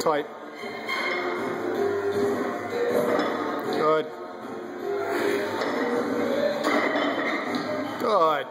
Tight. Good. Good.